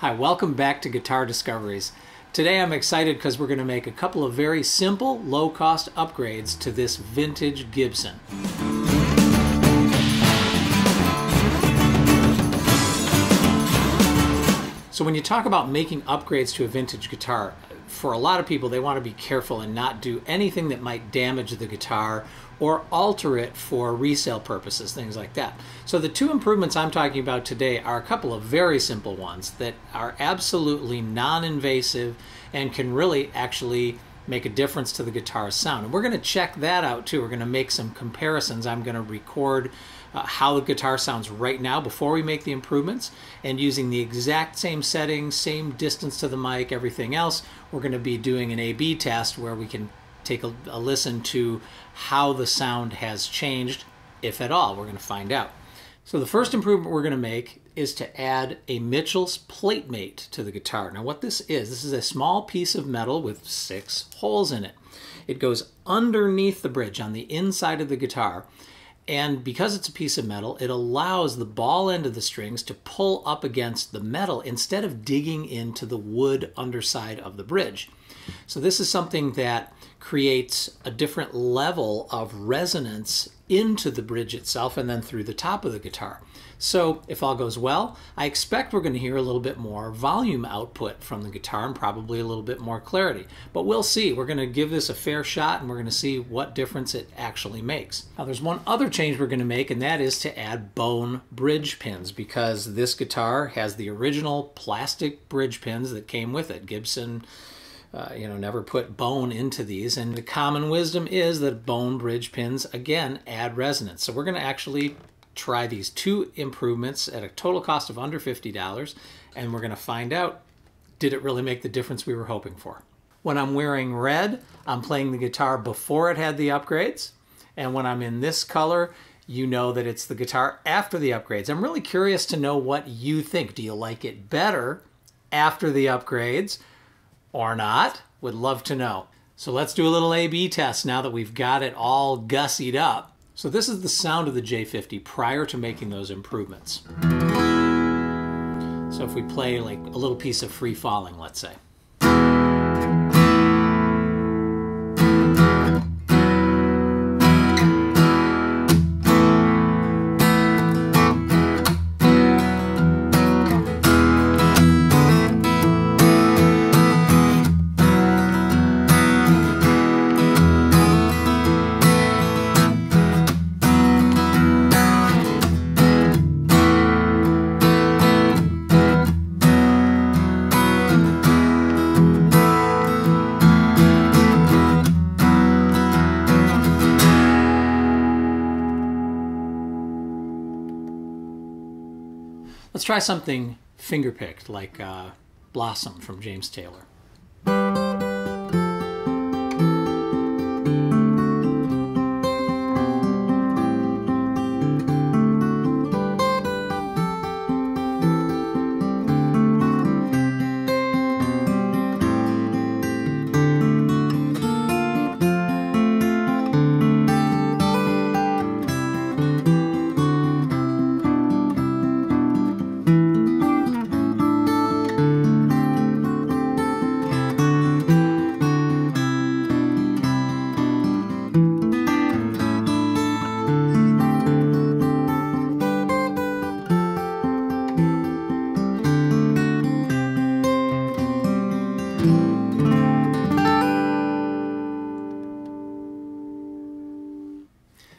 Hi, welcome back to Guitar Discoveries. Today I'm excited because we're going to make a couple of very simple, low-cost upgrades to this vintage Gibson. So when you talk about making upgrades to a vintage guitar, for a lot of people, they want to be careful and not do anything that might damage the guitar or alter it for resale purposes, things like that. So the two improvements I'm talking about today are a couple of very simple ones that are absolutely non-invasive and can really actually make a difference to the guitar sound. And we're going to check that out too. We're going to make some comparisons. I'm going to record uh, how the guitar sounds right now before we make the improvements and using the exact same settings, same distance to the mic, everything else, we're going to be doing an A-B test where we can take a, a listen to how the sound has changed, if at all. We're going to find out. So the first improvement we're going to make is to add a Mitchel's PlateMate to the guitar. Now what this is, this is a small piece of metal with six holes in it. It goes underneath the bridge on the inside of the guitar and because it's a piece of metal, it allows the ball end of the strings to pull up against the metal instead of digging into the wood underside of the bridge. So this is something that creates a different level of resonance into the bridge itself and then through the top of the guitar. So if all goes well, I expect we're going to hear a little bit more volume output from the guitar and probably a little bit more clarity. But we'll see. We're going to give this a fair shot and we're going to see what difference it actually makes. Now there's one other change we're going to make and that is to add bone bridge pins because this guitar has the original plastic bridge pins that came with it. Gibson uh, you know, never put bone into these. And the common wisdom is that bone bridge pins, again, add resonance. So we're going to actually try these two improvements at a total cost of under $50, and we're going to find out, did it really make the difference we were hoping for? When I'm wearing red, I'm playing the guitar before it had the upgrades. And when I'm in this color, you know that it's the guitar after the upgrades. I'm really curious to know what you think. Do you like it better after the upgrades? Or not? Would love to know. So let's do a little A-B test now that we've got it all gussied up. So this is the sound of the J50 prior to making those improvements. So if we play like a little piece of Free Fallin', let's say. Let's try something finger-picked like uh, Blossom from James Taylor.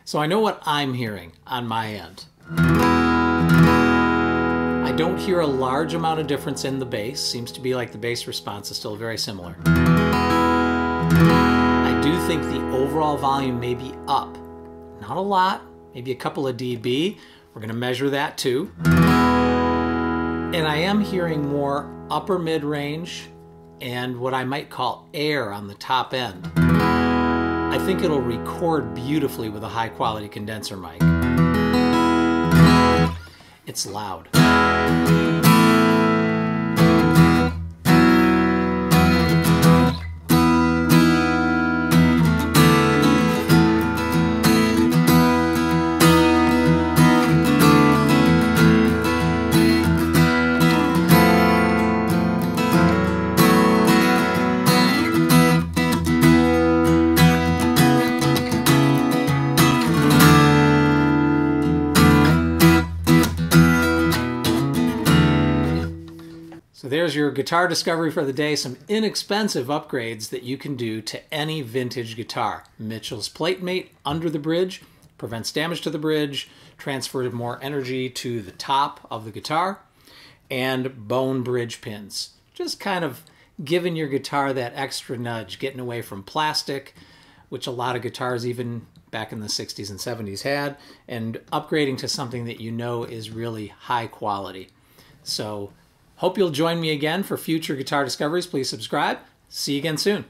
So I know what I'm hearing on my end. I don't hear a large amount of difference in the bass. Seems to be like the bass response is still very similar. I do think the overall volume may be up. Not a lot, maybe a couple of dB. We're going to measure that too. And I am hearing more upper mid-range and what I might call air on the top end. I think it'll record beautifully with a high quality condenser mic. It's loud. There's your guitar discovery for the day. Some inexpensive upgrades that you can do to any vintage guitar. Mitchel's PlateMate under the bridge prevents damage to the bridge, transfers more energy to the top of the guitar, and bone bridge pins. Just kind of giving your guitar that extra nudge, getting away from plastic, which a lot of guitars even back in the 60s and 70s had, and upgrading to something that you know is really high quality. So, hope you'll join me again for future guitar discoveries. Please subscribe. See you again soon.